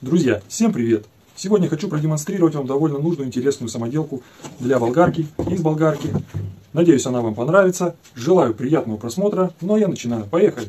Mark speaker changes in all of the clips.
Speaker 1: Друзья, всем привет! Сегодня хочу продемонстрировать вам довольно нужную интересную самоделку для болгарки, из болгарки. Надеюсь, она вам понравится. Желаю приятного просмотра, ну а я начинаю. Поехали!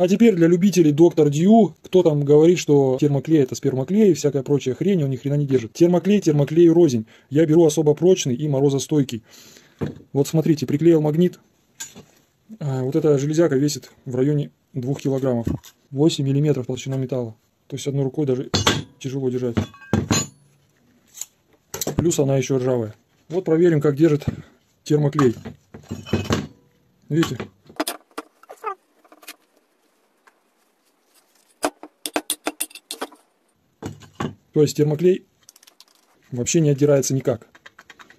Speaker 1: А теперь для любителей доктор Дью, кто там говорит, что термоклей это спермоклей и всякая прочая хрень, он ни хрена не держит. Термоклей, термоклей рознь. Я беру особо прочный и морозостойкий. Вот смотрите, приклеил магнит. А, вот эта железяка весит в районе 2 килограммов. 8 миллиметров толщина металла. То есть одной рукой даже тяжело держать. Плюс она еще ржавая. Вот проверим, как держит термоклей. Видите? То есть термоклей вообще не отдирается никак.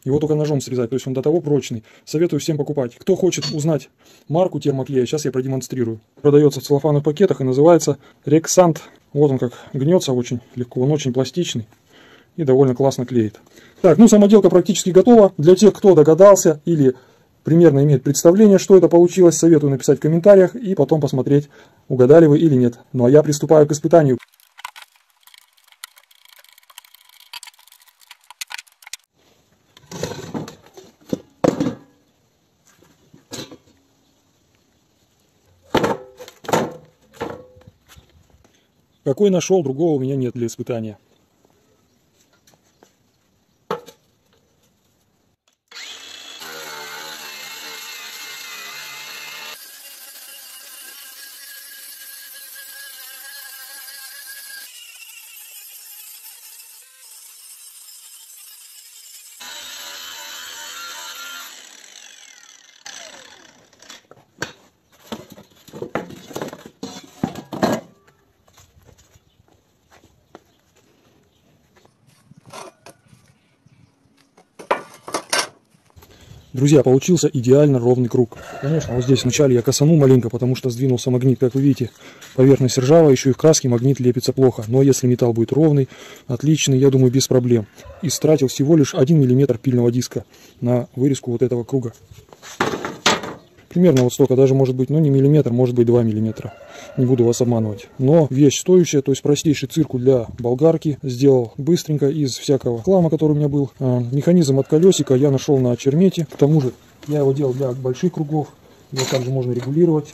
Speaker 1: Его только ножом срезать, то есть он до того прочный. Советую всем покупать. Кто хочет узнать марку термоклея, сейчас я продемонстрирую. Продается в целлофановых пакетах и называется Рексант. Вот он как гнется очень легко, он очень пластичный и довольно классно клеит. Так, ну самоделка практически готова. Для тех, кто догадался или примерно имеет представление, что это получилось, советую написать в комментариях и потом посмотреть, угадали вы или нет. Ну а я приступаю к испытанию. Какой нашел, другого у меня нет для испытания. Друзья, получился идеально ровный круг. Конечно, вот здесь вначале я косанул маленько, потому что сдвинулся магнит. Как вы видите, поверхность ржавая, еще и в краске магнит лепится плохо. Но если металл будет ровный, отличный, я думаю, без проблем. И стратил всего лишь 1 мм пильного диска на вырезку вот этого круга. Примерно вот столько, даже может быть, ну не миллиметр, может быть 2 миллиметра. Не буду вас обманывать. Но вещь стоящая, то есть простейший циркуль для болгарки. Сделал быстренько из всякого хлама, который у меня был. А, механизм от колесика я нашел на чермете. К тому же я его делал для больших кругов. Его также можно регулировать.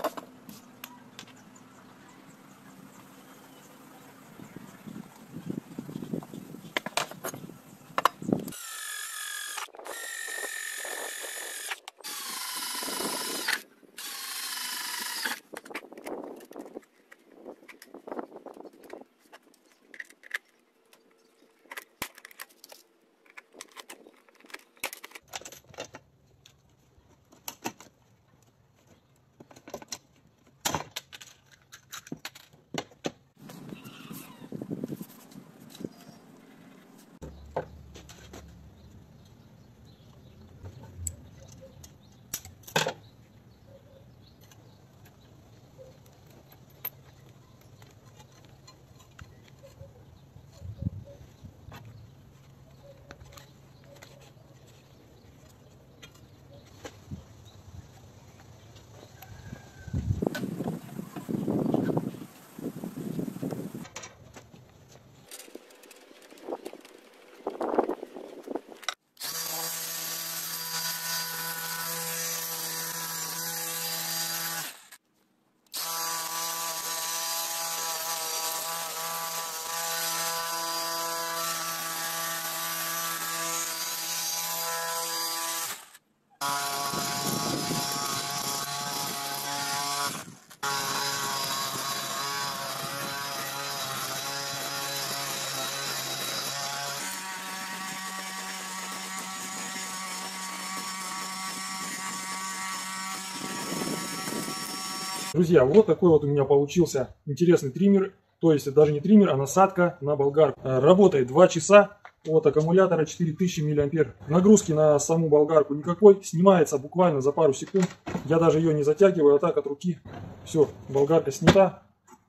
Speaker 1: Друзья, вот такой вот у меня получился интересный триммер. То есть даже не триммер, а насадка на болгарку. Э, работает 2 часа от аккумулятора 4000 мА. Нагрузки на саму болгарку никакой. Снимается буквально за пару секунд. Я даже ее не затягиваю, а так от руки. Все, болгарка снята.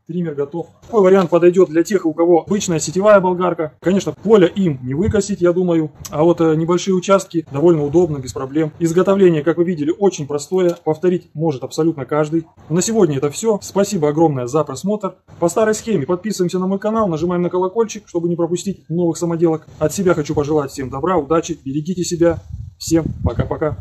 Speaker 1: Триммер готов. Такой вариант подойдет для тех, у кого обычная сетевая болгарка. Конечно, поле им не выкосить, я думаю. А вот э, небольшие участки довольно удобно, без проблем. Изготовление, как вы видели, очень простое. Повторить может абсолютно каждый. На сегодня это все. Спасибо огромное за просмотр. По старой схеме подписываемся на мой канал, нажимаем на колокольчик, чтобы не пропустить новых самоделок. От себя хочу пожелать всем добра, удачи, берегите себя. Всем пока-пока.